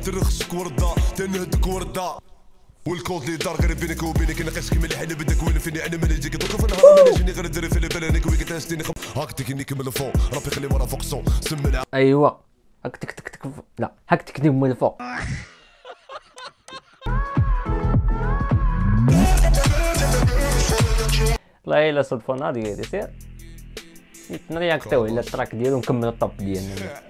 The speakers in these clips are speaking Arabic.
ترخصك وردة تنهدك وردة. والكود اللي دار غير بينك وبينك ناقص كيما الحين بدك وين فيني؟ أنا مالي جيك دوك في النهار ما نجيني غير ندير في البلانك ويك تاستيني خم هاك تكني كمل فوق ربي خلي ورا فوق صون سمع ايوا هاك تك تك تك لا هاك تكني من الفوق. والله إلا صدفة ناضي يصير نرياكتيو على التراك ديالو نكمل الطب ديالنا.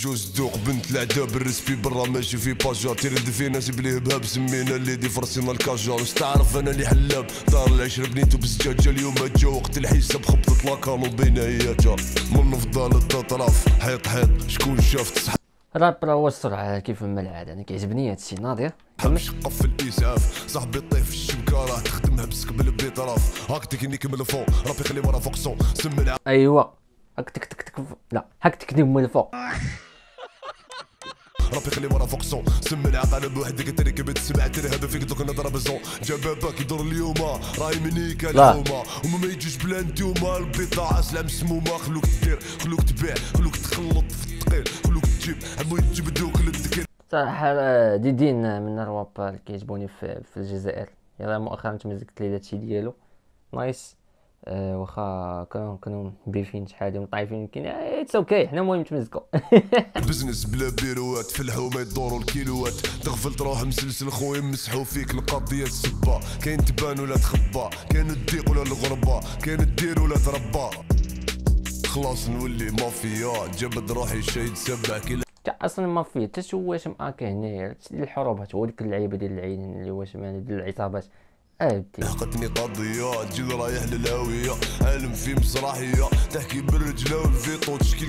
جوز دوق بنت العذاب الرسبي برا ماشي في باجا تيرد في ناس بليه بهاب سمينا اللي دي فرسينا الكاجا واش تعرف أنا اللي حلاب دار العشرة بنيتو بزجاجة اليوم جا وقت الحساب خبطت لاكانو بينياتها من فضال التطراف حيط حيط. شكون شاف تصح الراب راه هو السرعة كيف ما العادة. أنا كيعجبني هادشي ناضي. مش قف الاسعاف صاحبي طيف في الشبكة راه تخدمها بسكبل بيطراف هاك تكنيك من الفوق. ربي خلي ورا فوق صون سمع ايوا هاك تك تك تك لا. هاك تكني من الفوق. ربي خلي ورا فوق صون سمع عقل بوحدك تركب تسمع ترهب فيك دوك نضرب زون جبابك يدور اليوم راي منيك لا. الحومه وما ما يجوش بلا انتوما البضاعه سلام مسمومه خلوك دير خلوك تبيع خلوك تخلط في الثقيل خلوك تجيب. المهم تجيب دوك للذكر آه، ديدين من الرواب اللي كيعجبوني في, في الجزائر. يلا مؤخرا تمزكت لي داكشي ديالو. نايس. آه واخا كانوا كانوا بيفين شحال ومطايفين كاين. اتس أوكي حنا المهم تمزكوا بزنس بلا بيروات في الحومه يدوروا الكيلوات. تغفل تروح مسلسل خويا يمسحوا فيك القضية السبه كاين تبان ولا تخبى كاين الضيق ولا الغربة كاين الدير ولا تربى. خلاص نولي مافيا جبد روحي شايد سبع كيلو. تا أصلا ما فيه حتى شي واش معاك هنايا؟ الحروبات هو ديك اللعيبة ديال العينين اللي واش ديال العصابات. آه بدي حقتني قضية جيل رايح للهوية. عالم في مسرحية تحكي بالرجلة والفيطو تشكي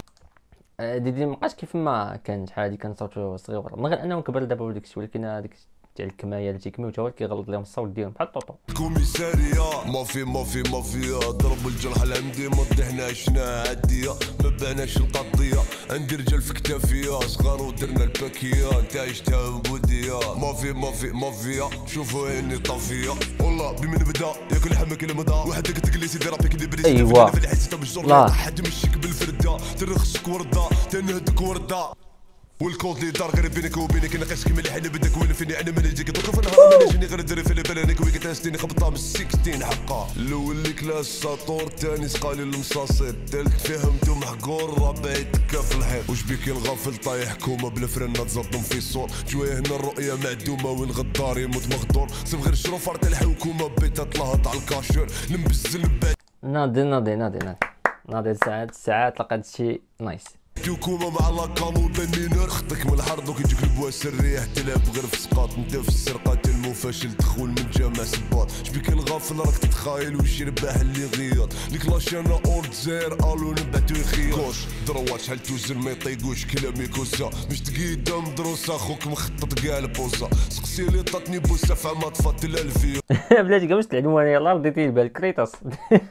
آه، ديدي مابقاش كيف ما كان شحال هادي كان صوتو صغير. من غير انه كبر دابا وداكشي ولكن هذيك تاع الكماية اللي تيكميو تا هو كيغلط لهم الصوت ديالهم بحال الطوطو. كوميسارية. مافي مافي مافيا. ضرب الجرح العمدي ما طيحنا عشنا عدية ما بعناش القضية. عندي رجال في كتافية. صغار ودرنا الباكية. انت عشتها مبودية مافي مافي مافيا. شوفوا عيني طافية. والله بمن بدا ياكل حمك المضى وحدك تقلي سيدي ربك اللي بريز أيوة. في الحس تاع بالجر لا. حد مشيك بالفردة. ترخصك وردة. تنهدك وردة. والكود اللي دار غير بينك وبينك ناقص كيما اللي حين بدك وين فيني؟ أنا مالي جيك دوك في النهار ما نجيني غير ندير في البلانك ويك تاستيني خبطه من السكتين حقا. الأول كلاس ساطور الثاني سقالي المصاصي الثالث فهمتو محقور الرابع يتكا في الحيط وش بيك الغافل طايح كوما بلا فرنات زطم في الصور. جوايه هنا الرؤية معدومة وين غدار يموت مغدور. سيب غير شروف عرض الحكومة بيتا طلعت على الكاشير. نبز البعد ناضي ناضي ناضي ناضي ناضي ساعات ساعات لقيت شي نايس. حكومة مع لاكامو بنينر دوك يجيك البواس الريح تلعب غير في سقاط. انت في السرقة تلمو فاشل تدخل من جامع سباط. شبيك الغافل راك تتخايل وش يربح اللي غياط. ليك لاشانا أورد زير ألو نبعتو يخيط كوش. دروات شحال توزن ما يطيقوش كلامي كوسا مش تقيد مدروسة خوك مخطط كاع البوسة سقسي لي طاتني بوسة في عما طفات الألفية. بلاتي كاع واش العنوان يلاه رديتي البال. كريتوس.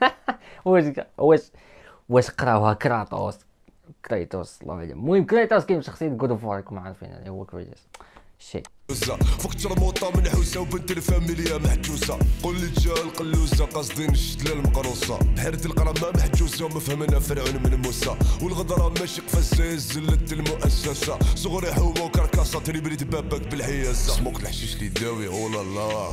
واش واش واش قراوها؟ كراتوس. كريتوس الله اعلم المهم كريتوس كاين في شخصيه جود اوف وار عارفين اللي هو كريتوس شي فوق ترموطة من حوسة وبنت الفاميليا محجوسة قول لي جا القلوسة قاصدين الشتلة المقروصة بحيرة القرمة محجوسة ومفهمنا فرعون من موسى. والغدرة ماشي قفزة زلت المؤسسة. صغري حومة وكركاسة تريبري دبابك بالحياسة سموك الحشيش اللي داوي أولا لا.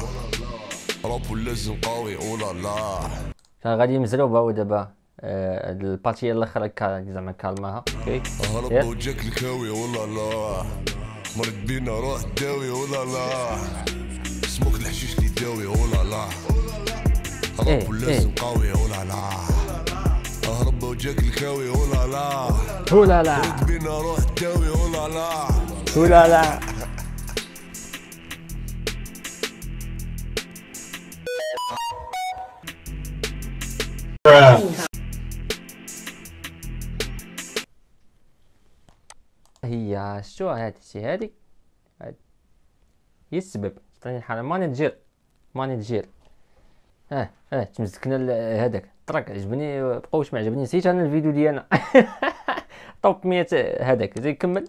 راب لازم قوي أولا لا. غادي مزروبه ودابا آه، البارتيه الاخرى كا- زعما كالماها أوكي. هرب يا. وجاك الكاوي ولا لا. مرت بينا روح داوي ولا لا. سموك الحشيش اللي داوي ولا لا. هرب ولازم. قوي ولا لا. هرب وجاك الكاوي ولا لا. ولا لا. مرت بينا روح داوي ولا لا. ولا لا. هي شو هاد الشي هادي؟ هاد- هي السبب. ماني تجير ماني تجير آه آه تمسكنا هذاك الطرق عجبني بقاوش ما عجبني نسيت أنا الفيديو ديالنا. توب 100 هذاك زي كمل.